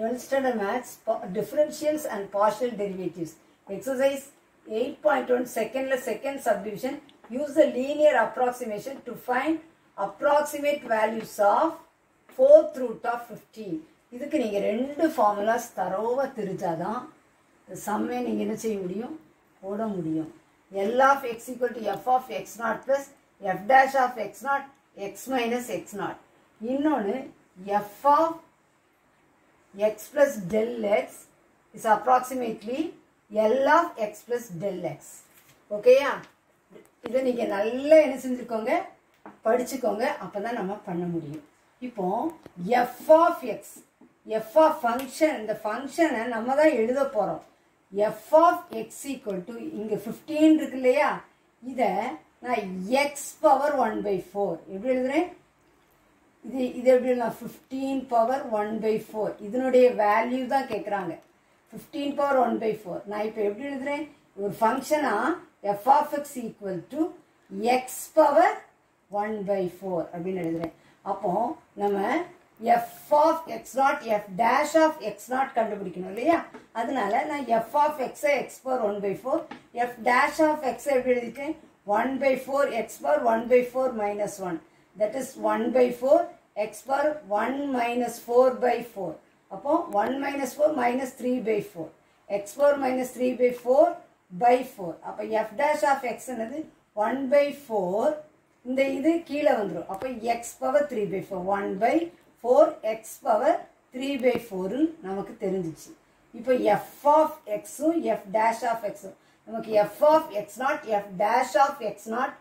12th standard maths differentials and partial derivatives exercise 8.1 second second subdivision use the linear approximation to find approximate values of 4th root of 15 இதுக்கு நீங்கள் ரெண்டு formulas தரோவாக தெரிஞ்சாதான் சம்மே நீங்கள் என்ன செய்ய முடியும் போட முடியும் L of x equal to f of x not plus f dash of x not x minus x not இன்னொன்று f of x plus del x is approximately L of x plus del x. ஓகேயா இதை நீங்கள் நல்லா என்ன செஞ்சுருக்கோங்க படிச்சுக்கோங்க அப்போ தான் நம்ம பண்ண முடியும். இப்போ f of x f of function இந்த ஃபங்க்ஷனை நம்ம தான் எழுத போகிறோம் f of x equal to இங்கே ஃபிஃப்டீன் இருக்கு இல்லையா? இதை நான் x power one by four எப்படி எழுதுறேன்? இது இது எப்படின்னா fifteen power one by four இதனுடைய வேல்யூ தான் கேட்குறாங்க fifteen power one by four நான் இப்போ எப்படி எழுதுறேன்? ஒரு ஃபங்க்ஷனாக f of x equal to x power one by four அப்படின்னு எழுதுறேன். அப்போ நம்ம f of x not f dash of x not கண்டுபிடிக்கணும் இல்லையா? அதனால நான் எஃப் ஆஃப் எக்ஸை x power one by four f dash of எக்ஸை எப்படி எழுதிட்டேன் one by four x power one by four minus one that is one by four x power 1 minus 4 by 4 அப்போ 1 minus 4 minus 3 by 4 x power minus 3 by 4 by 4 அப்போ f dash of x என்னது 1 by 4 இந்த இது கீழே வந்துடும் அப்போ x power 3 by 4 1 by 4 x power 3 by 4 நமக்கு தெரிஞ்சிச்சு இப்போ f of x um f dash of x உம் நமக்கு f of x not f dash of x not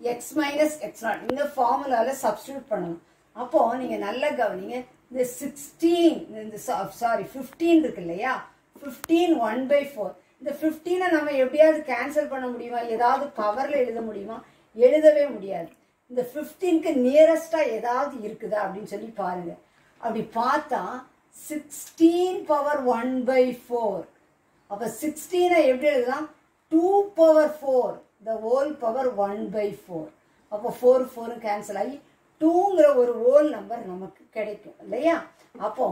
x minus x not இந்த ஃபார்முலாவில் சப்ஸ்டியூட் பண்ணணும் அப்போ நீங்கள் நல்லா கவனிங்க இந்த சிக்ஸ்டீன் இந்த சாரி ஃபிஃப்டீன் இருக்கு இல்லையா? ஃபிஃப்டீன் ஒன் பை ஃபோர் இந்த ஃபிஃப்டீனை நம்ம எப்படியாவது கேன்சல் பண்ண முடியுமா? ஏதாவது பவரில் எழுத முடியுமா? எழுதவே முடியாது. இந்த ஃபிஃப்டீனுக்கு நியரஸ்டாக ஏதாவது இருக்குதா அப்படின்னு சொல்லி பாருங்க. அப்படி பார்த்தா sixteen power one by four அப்போ சிக்ஸ்டீனை எப்படி எழுதலாம்? Two power four the whole power one by four அப்போ ஃபோர் ஃபோரும் கேன்சல் ஆகி டூங்கிற ஒரு ஓல் நம்பர் நமக்கு கிடைக்கும் இல்லையா? அப்போ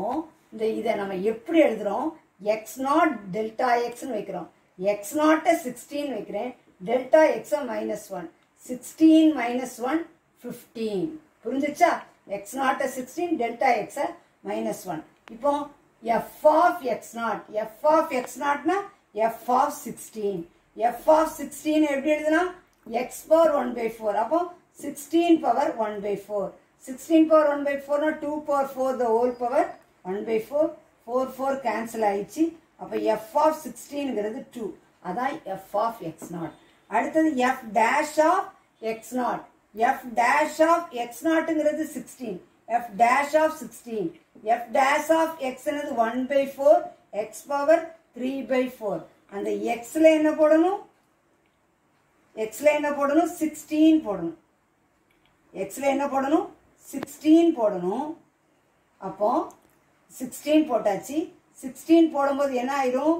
இந்த இதை நம்ம எப்படி எழுதுறோம்? எக்ஸ் நாட் டெல்டா எக்ஸ்னு வைக்கிறோம். எக்ஸ் நாட்டை சிக்ஸ்டீன் வைக்கிறேன். டெல்டா எக்ஸை minus one sixteen minus one fifteen புரிஞ்சுச்சா? எக்ஸ் நாட்டை சிக்ஸ்டீன் டெல்டா எக்ஸை மைனஸ் ஒன் இப்போ f of x not f of x நாட்னா f of sixteen f of sixteen எப்படி எழுதுனா? X power one by four அப்போ sixteen power one by four sixteen power one by four two power four the whole power one by four four four cancel ஆயிடுச்சு. அப்போ F ஆஃப் சிக்ஸ்டீனுங்கிறது two அதான் F of X not அடுத்தது f dash of x not f dash of x நாட்டுங்கிறது sixteen f dash of sixteen f dash of என்னது one by four x power three by four அந்த xல என்ன போடணும்? எக்ஸ்ல என்ன போடணும்? சிக்ஸ்டீன் போடணும். எக்ஸ்ல என்ன போடணும்? சிக்ஸ்டீன் போடணும். அப்போ சிக்ஸ்டீன் போட்டாச்சு. சிக்ஸ்டீன் போடும்போது என்ன ஆயிரும்?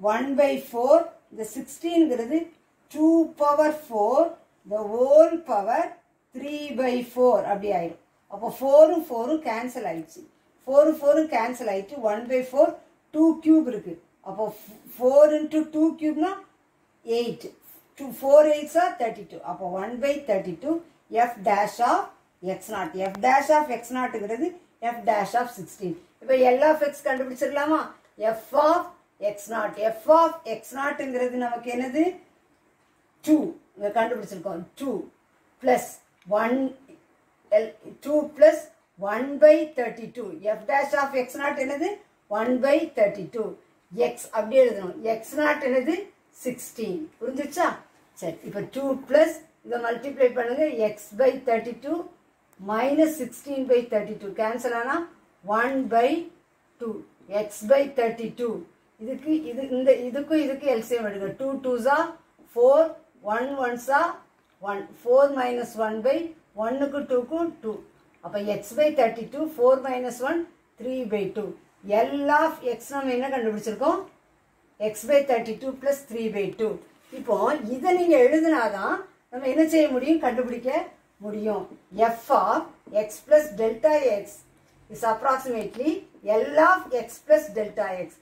ஒன் பை ஃபோர் இந்த சிக்ஸ்டீன்கிறது two power four the whole power three by four அப்படி ஆயிடும் அப்போ ஃபோரும் ஃபோரும் கேன்சல் ஆயிடுச்சு. ஃபோரும் ஃபோரும் கேன்சல் ஆயிட்டு one by four two cube இருக்கு. அப்போ ஃபோர் இன்ட்டு டூ கியூப்னா எயிட் டூ ஃபோர் எயிட்ஸா தேர்ட்டி டூ அப்போ one by thirty two F dash of x nought F dash of x நாட்டுங்கிறது F dash of sixteen இப்போ L of X கண்டுபிடிச்சிடலாமா? F of x nought f of x நாட்டுங்கிறது நமக்கு என்னது? Two இங்கே கண்டுபிடிச்சிருக்கோம். Two plus one L two plus one by thirty two f dash of x nought என்னது? One by thirty two x அப்படி எழுதணும். X not என்னது? Sixteen புரிஞ்சிச்சா? சரி. இப்போ டூ ப்ளஸ் இதை மல்டிப்ளை பண்ணுங்க. X by thirty two minus sixteen by thirty two cancel ஆனால் one by two x by thirty two இதுக்கு இது இந்த இதுக்கும் இதுக்கு எல்சிஎம் எடுங்க. டூ டூஸா four one ஒன்ஸா one four minus one by ஒன்னுக்கு டூக்கும் டூ அப்போ X by thirty two four minus one three by two L of x நம்ம என்ன கண்டுபிடிச்சிருக்கோம்? X by thirty two plus three by two இப்போ இதை நீங்கள் எழுதினாதான் நம்ம என்ன செய்ய முடியும் கண்டுபிடிக்க முடியும் F of x plus delta x is approximately L of x plus delta x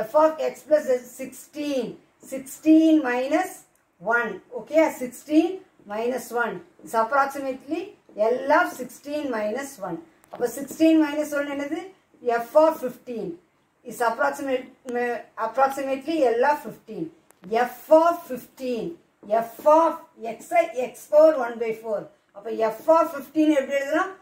F of x plus sixteen sixteen minus one okay sixteen minus one is approximately L of sixteen minus one அப்போ sixteen minus one என்னது F of fifteen is approximate approximately L of fifteen F of fifteen F of x x power 1 by 4. அப்போ F of 15 எப்படி எழுதலாம்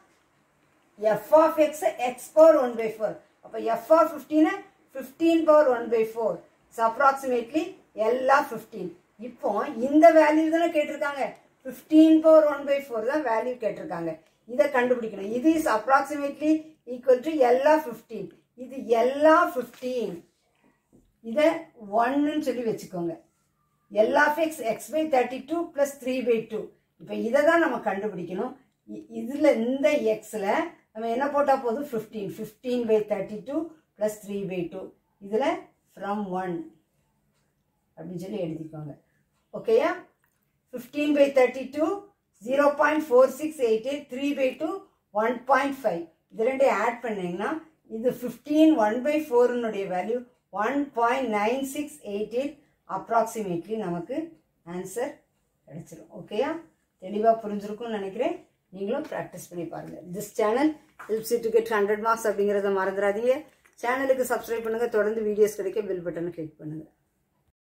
f of x x power 1 by 4 அப்ப f of 15 15 power 1 by 4 is approximately L of 15 இப்போ இந்த value தானே கேட்டிருக்காங்க 15 power 1 by 4 தான் value கேட்டிருக்காங்க இதை கண்டுபிடிக்கணும் இது is approximately equal to L of 15 இது L of 15 இதை ஒன்னுன்னு சொல்லி வச்சுக்கோங்க L of x x by thirty two plus three by two இப்போ இதை தான் நம்ம கண்டுபிடிக்கணும். இ- இதுல இந்த எக்ஸில் நம்ம என்ன போட்டால் போதும்? Fifteen fifteen by thirty two plus three by two இதில் ஃப்ரம் ஒன் அப்படின்னு சொல்லி எழுதிக்கோங்க. ஓகேயா fifteen by thirty two zero point four six eight eight three by two one point five இது ரெண்டையும் ஆட் பண்ணீங்கன்னா இது fifteen one by ஃபோருனுடைய value one point nine six eight eight approximately நமக்கு ஆன்சர் கிடச்சிடும் ஓகேயா தெளிவாக புரிஞ்சிருக்கும்னு நினைக்கிறேன். நீங்களும் ப்ராக்டிஸ் பண்ணி பாருங்கள் this channel helps to get hundred marks அப்படிங்கிறத மறந்துடாதீங்க. சேனலுக்கு சப்ஸ்கிரைப் பண்ணுங்கள் தொடர்ந்து வீடியோஸ் கிடைக்க பெல் பட்டனை கிளிக் பண்ணுங்கள்